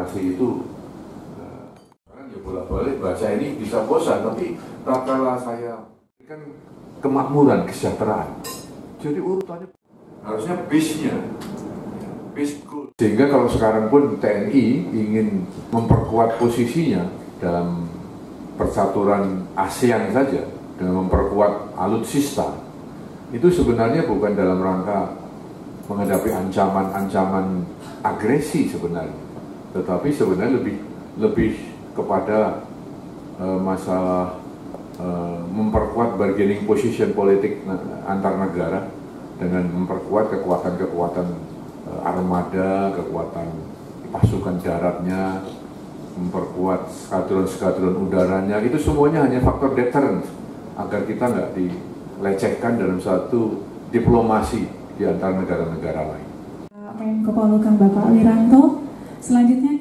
diplomasi itu eh, kan ya bolak-balik baca ini bisa bosan tapi tak kala saya kan kemakmuran kesejahteraan jadi urutannya harusnya base goal. sehingga kalau sekarang pun TNI ingin memperkuat posisinya dalam persaturan ASEAN saja dengan memperkuat alutsista itu sebenarnya bukan dalam rangka menghadapi ancaman-ancaman agresi sebenarnya, tetapi sebenarnya lebih lebih kepada uh, masalah uh, memperkuat bargaining position politik antar negara dengan memperkuat kekuatan-kekuatan uh, armada, kekuatan pasukan daratnya, memperkuat skadron-skadron udaranya, itu semuanya hanya faktor deterrence agar kita nggak dilecehkan dalam satu diplomasi di antara negara-negara lain. Menko Polhukam Bapak Wiranto, selanjutnya